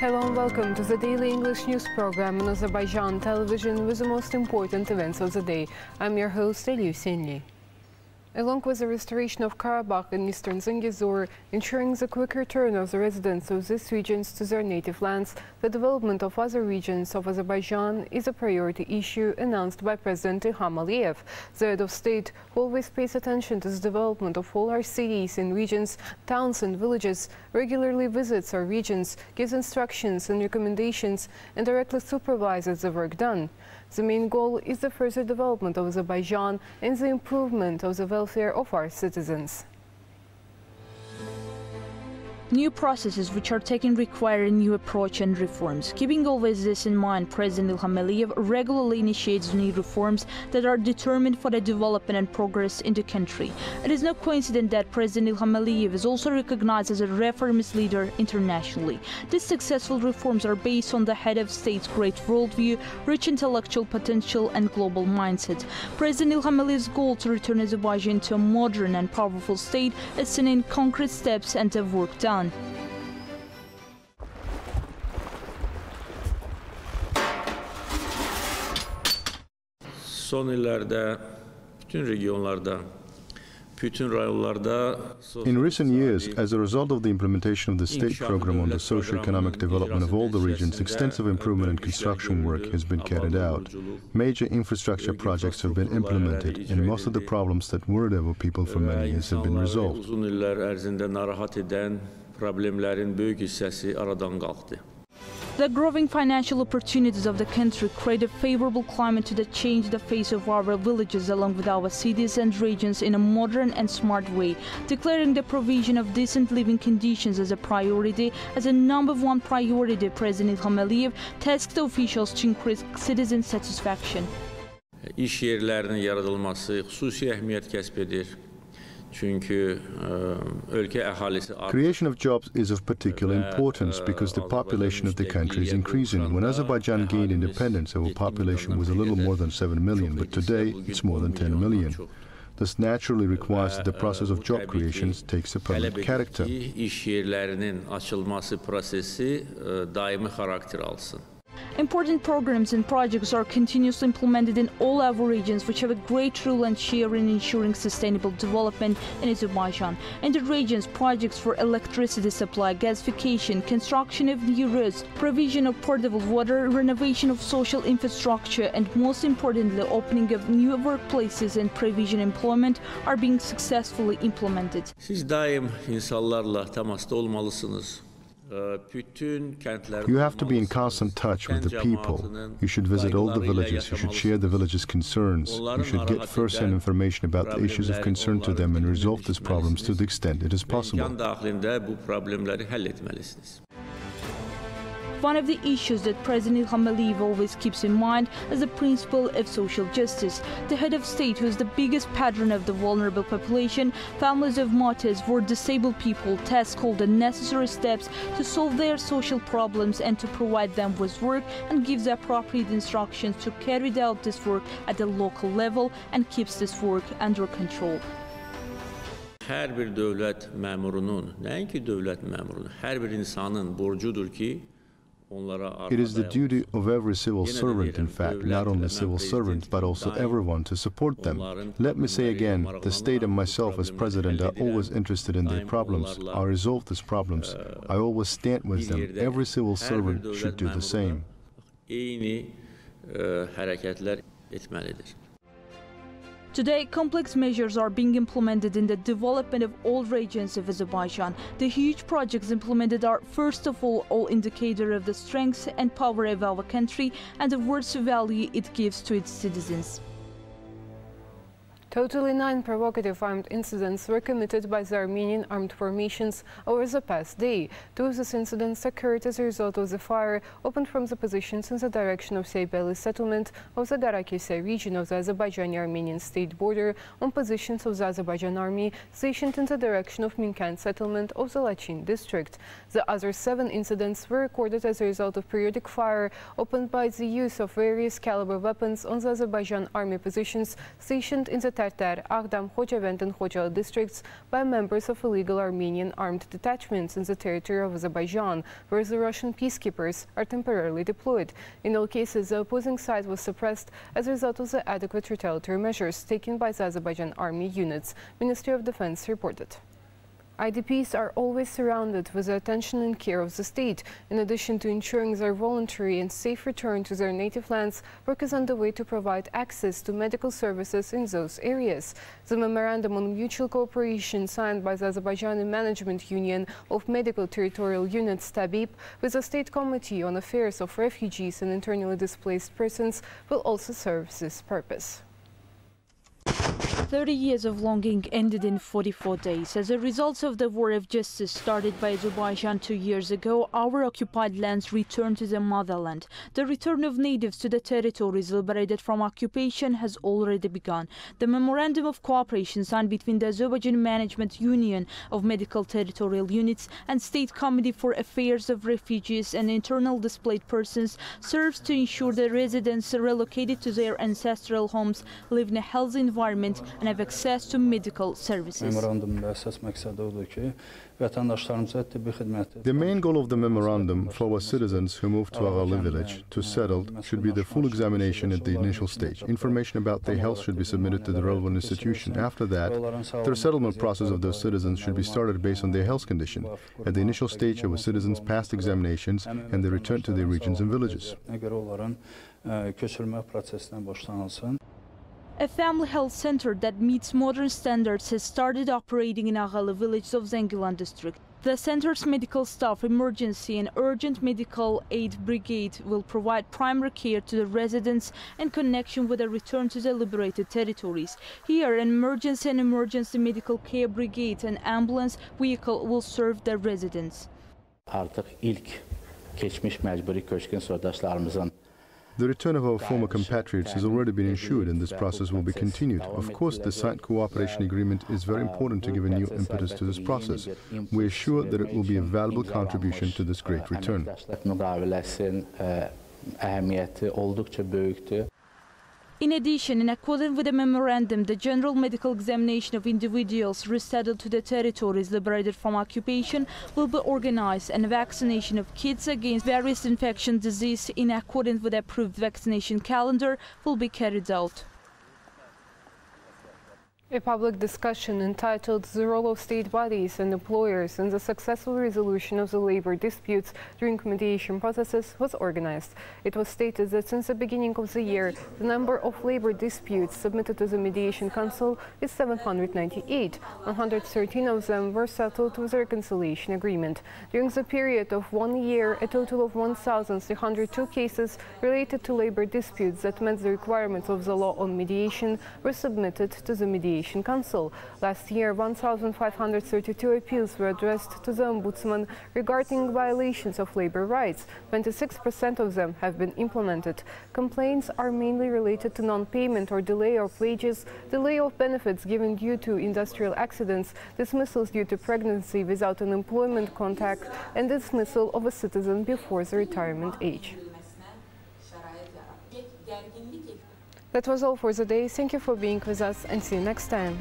Hello and welcome to the daily English news program on Azerbaijan television with the most important events of the day. I'm your host, Eliu Senli. Along with the restoration of Karabakh and eastern Zangezur, ensuring the quick return of the residents of these regions to their native lands, the development of other regions of Azerbaijan is a priority issue announced by President Ilham Aliyev. The head of state always pays attention to the development of all our cities and regions, towns and villages, regularly visits our regions, gives instructions and recommendations, and directly supervises the work done. The main goal is the further development of Azerbaijan and the improvement of the welfare of our citizens. New processes which are taken require a new approach and reforms. Keeping always this in mind, President Ilham Aliyev regularly initiates new reforms that are determined for the development and progress in the country. It is no coincidence that President Ilham Aliyev is also recognized as a reformist leader internationally. These successful reforms are based on the head of state's great worldview, rich intellectual potential and global mindset. President Ilham Aliyev's goal to return Azerbaijan to a modern and powerful state is seen in concrete steps and the work done. Son illərdə bütün regionlarda, In recent years, as a result of the implementation of the state program on the socio-economic development of all the regions, extensive improvement and construction work has been carried out. Major infrastructure projects have been implemented, and most of the problems that worried our people for many years have been resolved. Uzun illər ərzində narahat edən problemlərin böyük hissəsi aradan qalxdı. The growing financial opportunities of the country create a favorable climate to the change the face of our villages along with our cities and regions in a modern and smart way, declaring the provision of decent living conditions as a priority. As a number one priority, President Ilham Aliyev tasked the officials to increase citizen satisfaction. İş yerlərinin yaradılması xüsusi əhəmiyyət kəsb edir. Çünki ə, ölkə əhalisi artır. Creation of jobs is of particular importance because the population of the country is increasing. When Azerbaijan gained independence, our population was a little more than 7 million, but today it's more than 10 million. This naturally requires that the process of job creation takes a permanent character. Important programs and projects are continuously implemented in all our regions, which have a great role and share in ensuring sustainable development in Azerbaijan. In the regions, projects for electricity supply, gasification, construction of new roads, provision of portable water, renovation of social infrastructure, and most importantly, opening of new workplaces and provision employment are being successfully implemented. Siz daim insanlarla təmasda olmalısınız. Ə, Bütün kəndlərdə You have to be in constant touch with the people. You should visit all the villages. You should share the villages' concerns. You should get first-hand information about the issues of concern to them and resolve these problems to the extent it is possible. One of the issues that President Ilham Aliyev always keeps in mind is the principle of social justice. The head of state, who is the biggest patron of the vulnerable population, families of martyrs for disabled people, tasked all the necessary steps to solve their social problems and to provide them with work and gives appropriate instructions to carry out this work at the local level and keeps this work under control. Hər bir dövlət məmurunun, nəinki dövlət məmurunun, hər bir insanın borcudur ki, It is the duty of every civil servant, in fact, not only civil servants, but also everyone, to support them. Let me say again, the state and myself as president are always interested in their problems. I resolve these problems. I always stand with them. Every civil servant should do the same. Today, complex measures are being implemented in the development of all regions of Azerbaijan. The huge projects implemented are, first of all, all indicator of the strength and power of our country and the worth value it gives to its citizens. Totally nine provocative armed incidents were committed by the Armenian armed formations over the past day. Two of these incidents occurred as a result of the fire opened from the positions in the direction of Seybeli settlement of the Garakilsa region of the Azerbaijani-Armenian state border on positions of the Azerbaijan army stationed in the direction of Minkend settlement of the Lachin district. The other seven incidents were recorded as a result of periodic fire opened by the use of various caliber weapons on the Azerbaijan army positions stationed in the Terter, Aghdam, Khojavand and Khojalı districts by members of illegal Armenian armed detachments in the territory of Azerbaijan, where the Russian peacekeepers are temporarily deployed. In all cases, the opposing side was suppressed as a result of the adequate retaliatory measures taken by the Azerbaijan army units, Ministry of Defense reported. IDPs are always surrounded with the attention and care of the state. In addition to ensuring their voluntary and safe return to their native lands, work is underway to provide access to medical services in those areas. The memorandum on mutual cooperation signed by the Azerbaijani Management Union of Medical Territorial Units TABIB with the State Committee on Affairs of Refugees and Internally Displaced Persons will also serve this purpose. 30 years of longing ended in 44 days. As a result of the war of justice started by Azerbaijan two years ago, our occupied lands returned to the motherland. The return of natives to the territories liberated from occupation has already begun. The Memorandum of Cooperation signed between the Azerbaijan Management Union of Medical Territorial Units and State Committee for Affairs of Refugees and Internal Displaced Persons serves to ensure that residents relocated to their ancestral homes live in a healthy environment and have access to medical services. Memorandumda əsas məqsədi odur ki, vətəndaşlarımıza tibbi xidməti The main goal of the memorandum for our citizens who move to Ağalı village to settle should be the full examination at the initial stage. Information about their health should be submitted to the relevant institution. After that, the resettlement process of those citizens should be started based on their health condition. At the initial stage, our citizens passed examinations and they returned to their regions and villages. görə onların ə, köçürülmə prosesinə başlanılsın. A family health center that meets modern standards has started operating in Ağalı village of Zengilan district. The center's medical staff, emergency and urgent medical aid brigade will provide primary care to the residents in connection with a return to the liberated territories. Here, an emergency and emergency medical care brigade and ambulance vehicle will serve the residents. Artıq ilk keçmiş məcburi köçkün soydaşlarımızın The return of our former compatriots has already been ensured and this process will be continued. Of course, the signed cooperation agreement is very important to give a new impetus to this process. We are sure that it will be a valuable contribution to this great return. əməkdaşlıq müqaviləsinin ə, əhəmiyyəti olduqca böyükdür. In addition, in accordance with the memorandum, the general medical examination of individuals resettled to the territories liberated from occupation will be organized and vaccination of kids against various infection diseases in accordance with the approved vaccination calendar will be carried out. A public discussion entitled The Role of State Bodies and Employers in the Successful Resolution of the Labor Disputes During Mediation Processes was organized. It was stated that since the beginning of the year, the number of labor disputes submitted to the Mediation Council is 798. 113 of them were settled with a reconciliation agreement. During the period of one year, a total of 1,302 cases related to labor disputes that met the requirements of the law on mediation were submitted to the Mediation Council. Last year, 1,532 appeals were addressed to the Ombudsman regarding violations of labor rights. 26% of them have been implemented. Complaints are mainly related to non-payment or delay of wages, delay of benefits given due to industrial accidents, dismissals due to pregnancy without an employment contract, and dismissal of a citizen before the retirement age. That was all for the day. Thank you for being with us and see you next time.